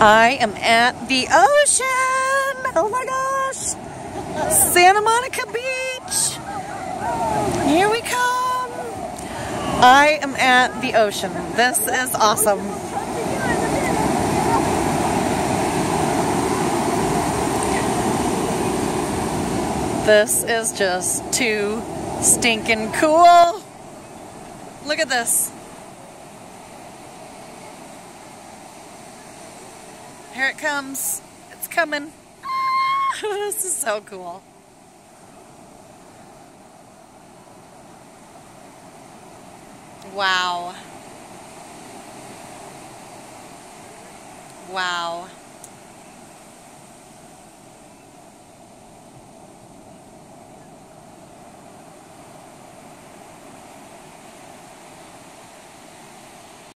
I am at the ocean. Oh my gosh. Santa Monica Beach. Here we come. I am at the ocean. This is awesome. This is just too stinking cool. Look at this. Here it comes. It's coming. this is so cool. Wow. Wow.